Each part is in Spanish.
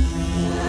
Música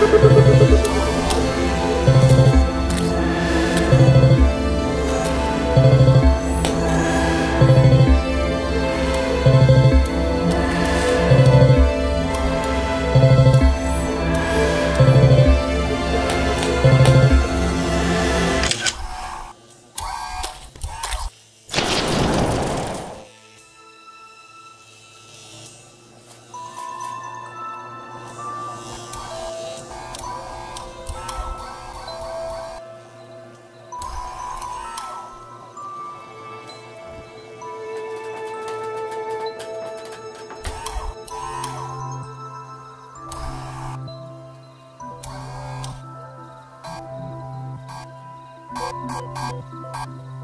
Gracias. you